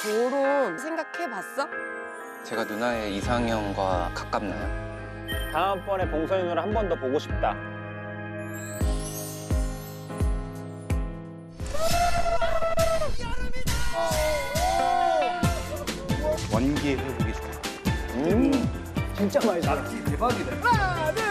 결혼 생각해봤어? 제가 누나의 이상형과 가깝나요? 다음번에 봉선이 누나 한 번 더 보고 싶다. 원기 회복이 좋겠다. 음, 진짜 맛있어. 대박이다.